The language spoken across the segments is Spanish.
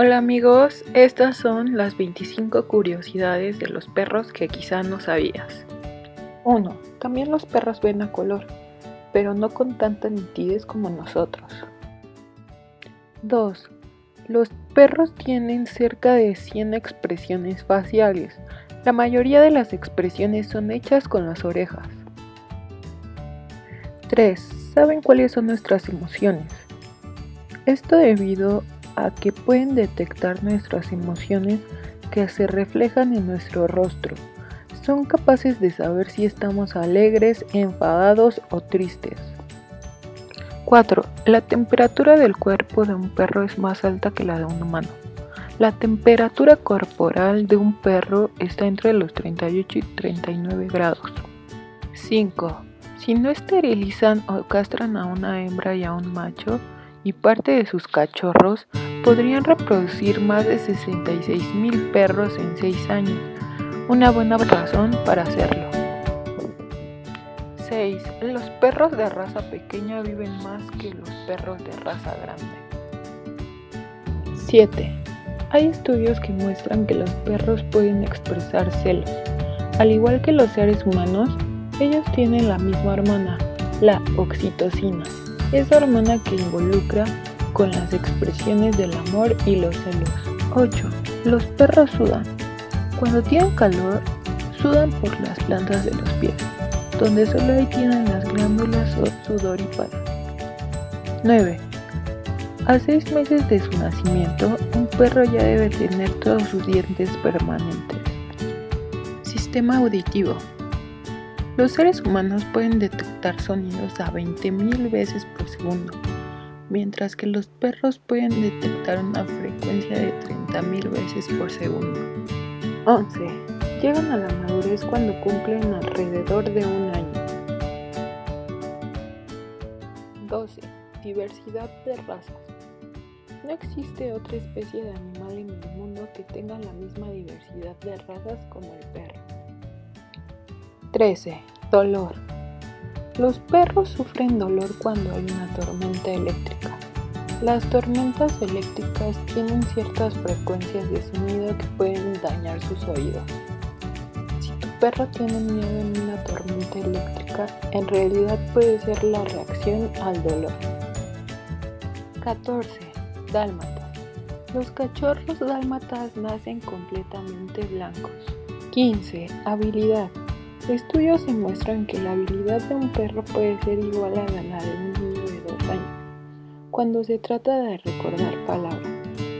Hola amigos, estas son las 25 curiosidades de los perros que quizá no sabías. 1. También los perros ven a color, pero no con tanta nitidez como nosotros. 2. Los perros tienen cerca de 100 expresiones faciales. La mayoría de las expresiones son hechas con las orejas. 3. Saben cuáles son nuestras emociones. Esto debido a que pueden detectar nuestras emociones que se reflejan en nuestro rostro. Son capaces de saber si estamos alegres, enfadados o tristes. 4. La temperatura del cuerpo de un perro es más alta que la de un humano. La temperatura corporal de un perro está entre los 38 y 39 grados. 5. Si no esterilizan o castran a una hembra y a un macho y parte de sus cachorros, podrían reproducir más de 66 mil perros en 6 años. Una buena razón para hacerlo. 6. Los perros de raza pequeña viven más que los perros de raza grande. 7. Hay estudios que muestran que los perros pueden expresar celos. Al igual que los seres humanos, ellos tienen la misma hormona, la oxitocina. Es hormona que involucra con las expresiones del amor y los celos. 8. Los perros sudan. Cuando tienen calor, sudan por las plantas de los pies, donde solo ahí tienen las glándulas sudoríparas. 9. A seis meses de su nacimiento, un perro ya debe tener todos sus dientes permanentes. Sistema auditivo. Los seres humanos pueden detectar sonidos a 20.000 veces por segundo, mientras que los perros pueden detectar una frecuencia de 30.000 veces por segundo. 11. Llegan a la madurez cuando cumplen alrededor de un año. 12. Diversidad de razas. No existe otra especie de animal en el mundo que tenga la misma diversidad de razas como el perro. 13. Dolor. Los perros sufren dolor cuando hay una tormenta eléctrica. Las tormentas eléctricas tienen ciertas frecuencias de sonido que pueden dañar sus oídos. Si tu perro tiene miedo en una tormenta eléctrica, en realidad puede ser la reacción al dolor. 14. Dálmatas. Los cachorros dálmatas nacen completamente blancos. 15. Habilidad. Estudios demuestran que la habilidad de un perro puede ser igual a la de un niño de 2 años cuando se trata de recordar palabras.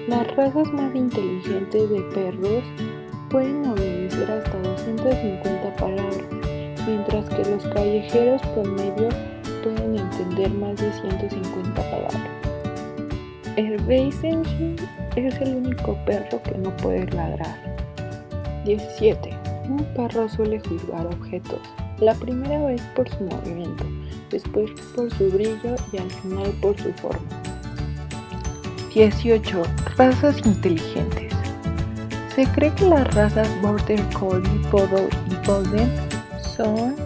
Las razas más inteligentes de perros pueden obedecer hasta 250 palabras, mientras que los callejeros promedio pueden entender más de 150 palabras. El Beisenschin es el único perro que no puede ladrar. 17. Un perro suele juzgar objetos, la primera vez por su movimiento, después por su brillo y al final por su forma. 18. Razas inteligentes. Se cree que las razas Border Collie, Poodle y Golden son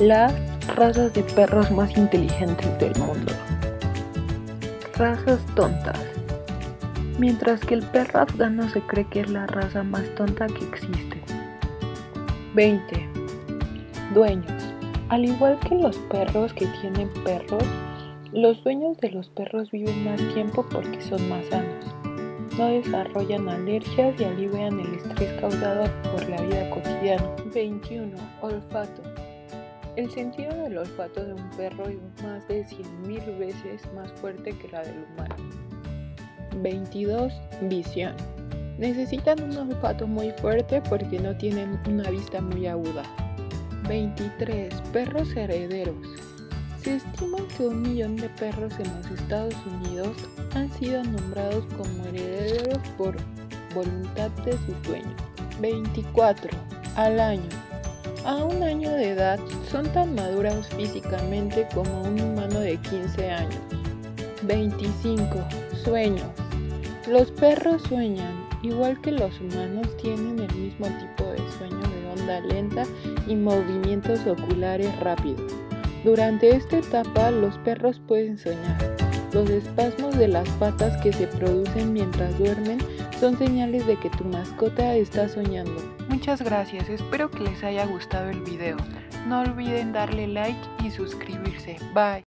las razas de perros más inteligentes del mundo. Razas tontas. Mientras que el perro afgano se cree que es la raza más tonta que existe. 20. Dueños. Al igual que los perros que tienen perros, los dueños de los perros viven más tiempo porque son más sanos. No desarrollan alergias y alivian el estrés causado por la vida cotidiana. 21. Olfato. El sentido del olfato de un perro es más de 100.000 veces más fuerte que la del humano. 22. Visión. Necesitan un olfato muy fuerte porque no tienen una vista muy aguda. 23. Perros herederos. Se estima que un millón de perros en los Estados Unidos han sido nombrados como herederos por voluntad de sus dueños. 24. Al año. A un año de edad son tan maduros físicamente como un humano de 15 años. 25. Sueños. Los perros sueñan, igual que los humanos tienen el mismo tipo de sueño de onda lenta y movimientos oculares rápidos. Durante esta etapa los perros pueden soñar. Los espasmos de las patas que se producen mientras duermen son señales de que tu mascota está soñando. Muchas gracias, espero que les haya gustado el video. No olviden darle like y suscribirse. Bye.